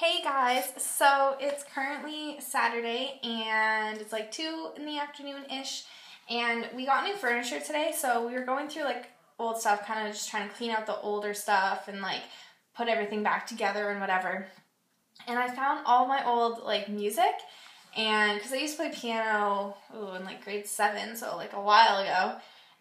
Hey guys, so it's currently Saturday and it's like 2 in the afternoon ish, and we got new furniture today, so we were going through like old stuff, kind of just trying to clean out the older stuff and like put everything back together and whatever. And I found all my old like music, and because I used to play piano ooh, in like grade 7, so like a while ago,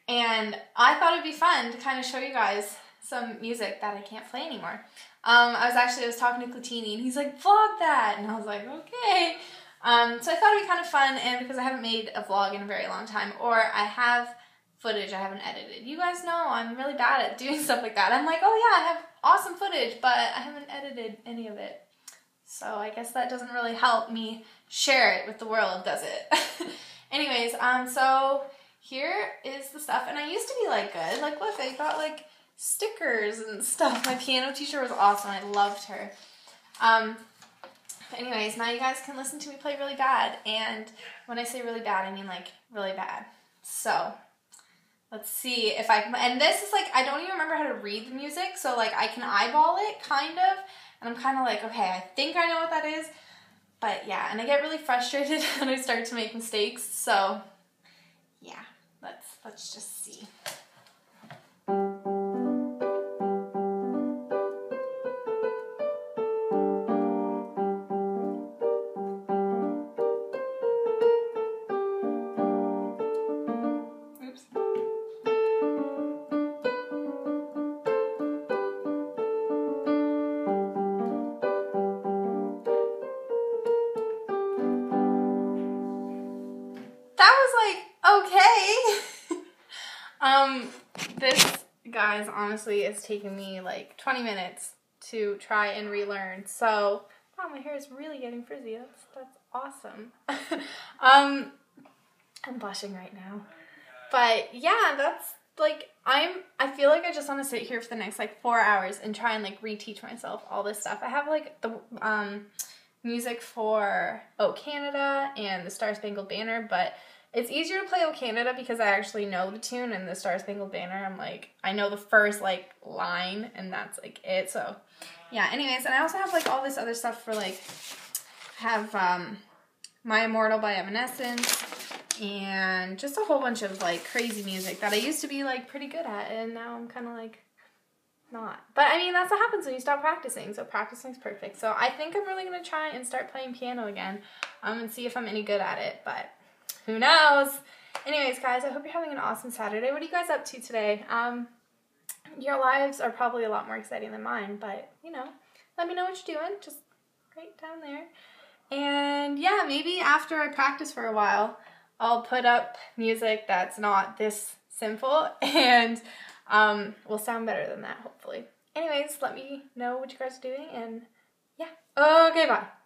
and I thought it'd be fun to kind of show you guys some music that I can't play anymore. Um, I was actually I was talking to Clatini and he's like vlog that and I was like okay. Um, so I thought it'd be kind of fun and because I haven't made a vlog in a very long time or I have footage I haven't edited. You guys know I'm really bad at doing stuff like that. I'm like oh yeah I have awesome footage but I haven't edited any of it. So I guess that doesn't really help me share it with the world, does it? Anyways, um, so here is the stuff and I used to be like good. Like look, I got like stickers and stuff. My piano teacher was awesome. I loved her. Um, anyways, now you guys can listen to me play really bad. And when I say really bad, I mean like really bad. So let's see if I can. And this is like, I don't even remember how to read the music. So like I can eyeball it kind of. And I'm kind of like, okay, I think I know what that is. But yeah, and I get really frustrated when I start to make mistakes. So yeah, let's let's just see. Okay. um, this, guys, honestly, is taking me like 20 minutes to try and relearn. So, wow, my hair is really getting frizzy. That's, that's awesome. um, I'm blushing right now. But yeah, that's like I'm I feel like I just want to sit here for the next like 4 hours and try and like reteach myself all this stuff. I have like the um music for Oh Canada and the Star Spangled Banner, but it's easier to play O Canada because I actually know the tune and the Star Spangled Banner. I'm like, I know the first like line and that's like it. So yeah, anyways, and I also have like all this other stuff for like have um My Immortal by Evanescence and just a whole bunch of like crazy music that I used to be like pretty good at and now I'm kind of like not. But I mean, that's what happens when you stop practicing. So practicing's perfect. So I think I'm really gonna try and start playing piano again, um, and see if I'm any good at it. But who knows? Anyways, guys, I hope you're having an awesome Saturday. What are you guys up to today? Um, your lives are probably a lot more exciting than mine, but you know, let me know what you're doing. Just right down there. And yeah, maybe after I practice for a while, I'll put up music that's not this simple and um, will sound better than that, hopefully. Anyways, let me know what you guys are doing and yeah. Okay, bye.